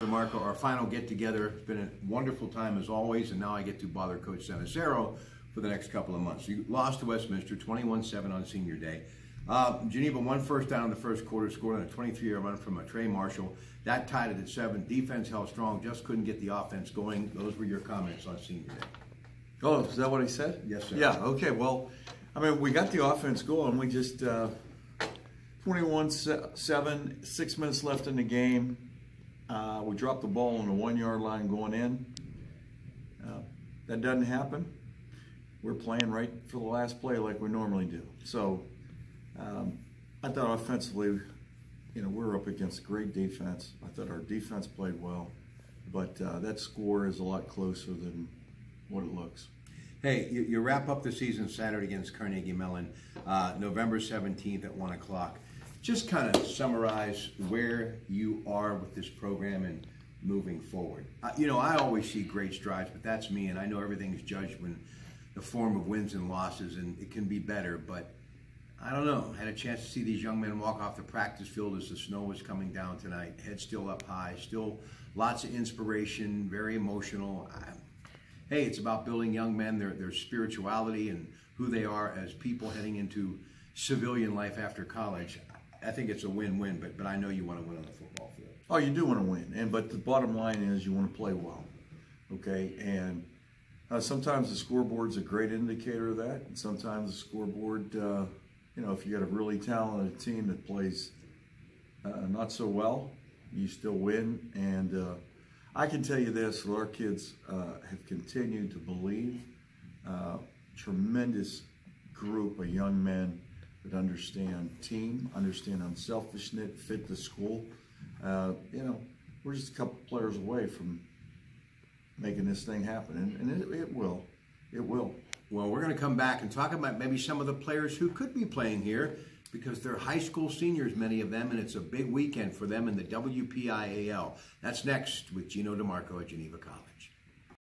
DeMarco, our final get together. It's been a wonderful time as always, and now I get to bother Coach Sanacero for the next couple of months. You lost to Westminster 21 7 on senior day. Uh, Geneva won first down in the first quarter, scored on a 23 yard run from a Trey Marshall. That tied it at seven. Defense held strong, just couldn't get the offense going. Those were your comments on senior day. Oh, is that what he said? Yes, sir. Yeah, okay. Well, I mean, we got the offense going. We just, uh, 21 7, six minutes left in the game. Uh, we dropped the ball on the one yard line going in. Uh, that doesn't happen. We're playing right for the last play like we normally do. So um, I thought offensively, you know, we're up against great defense. I thought our defense played well, but uh, that score is a lot closer than what it looks. Hey, you, you wrap up the season Saturday against Carnegie Mellon, uh, November 17th at 1 o'clock just kind of summarize where you are with this program and moving forward. Uh, you know, I always see great strides, but that's me, and I know everything's judged when the form of wins and losses, and it can be better. But I don't know. I had a chance to see these young men walk off the practice field as the snow was coming down tonight. Head still up high, still lots of inspiration, very emotional. I, hey, it's about building young men, their their spirituality, and who they are as people heading into civilian life after college. I think it's a win-win, but but I know you want to win on the football field. Oh, you do want to win, and but the bottom line is you want to play well, okay? And uh, sometimes the scoreboard's a great indicator of that, and sometimes the scoreboard, uh, you know, if you got a really talented team that plays uh, not so well, you still win. And uh, I can tell you this: our kids uh, have continued to believe. Uh, tremendous group of young men that understand team, understand unselfishness, fit the school. Uh, you know, we're just a couple players away from making this thing happen, and, and it, it will. It will. Well, we're going to come back and talk about maybe some of the players who could be playing here because they're high school seniors, many of them, and it's a big weekend for them in the WPIAL. That's next with Geno DeMarco at Geneva College.